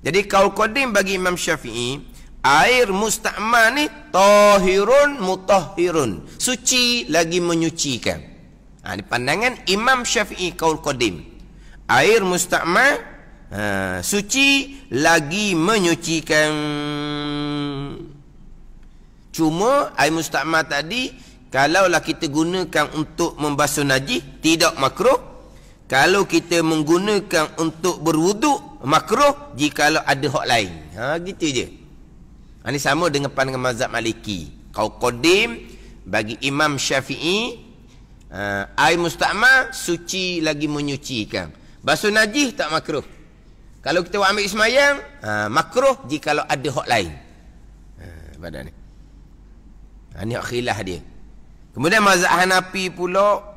Jadi kaul qadim bagi Imam Syafi'i, air musta'mal ni tahirun mutahhirun. Suci lagi menyucikan. Ha, di pandangan Imam Syafi'i kaul qadim. Air musta'mal ha, suci lagi menyucikan. Cuma air musta'mal tadi kalaulah kita gunakan untuk membasuh najis tidak makruh kalau kita menggunakan untuk berwuduk makruh jika ada hak lain. Ha gitu je. Ha, ini sama dengan pandangan mazhab Maliki. Kau qadim bagi Imam Syafi'i uh, air musta'mal suci lagi menyucikan. Basuh najis tak makruh. Kalau kita ambil semayang, uh, makruh jika ada hak lain. Ha, badan ni. Ha, ini khilaf dia. Kemudian mazhab Hanafi pula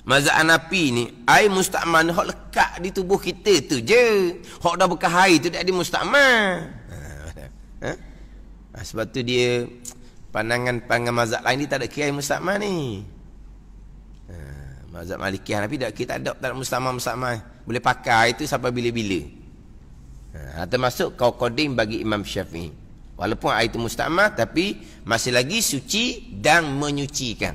Mazhab Hanafi ni air mustakmal hak lekat di tubuh kita tu je. Hak dah bekas air tu dah di mustakmal. Ha? ha? Sebab tu dia pandangan pandangan mazhab lain ni tak ada kira air mustakmal ni. Ha, mazhab Maliki Hanafi tak kita ada tak mustakmal mustakmal. Boleh pakai itu sampai bila-bila. Ha, termasuk kau kodim bagi Imam Syafi'i. Walaupun air itu mustakmal tapi masih lagi suci dan menyucikan.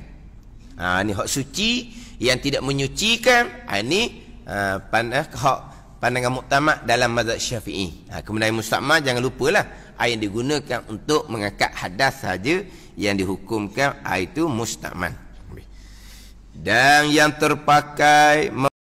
Ha, ni hak suci yang tidak menyucikan ha, ini pandang, hak pandangan muktamad dalam mazhab syafi'i. Ha, kemudian mustakmal jangan lupalah yang digunakan untuk mengangkat hadas saja yang dihukumkan itu mustakmal dan yang terpakai